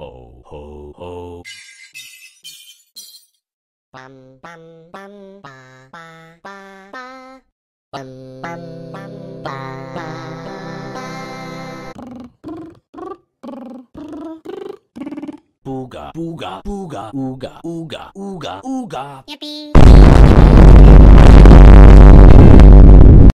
ho, ho, ho. Bum bum bum ba ba ba ba. Bum bum bum ba ba ba. Booga, booga, booga, ooga, ooga, ooga, ooga. Yippee!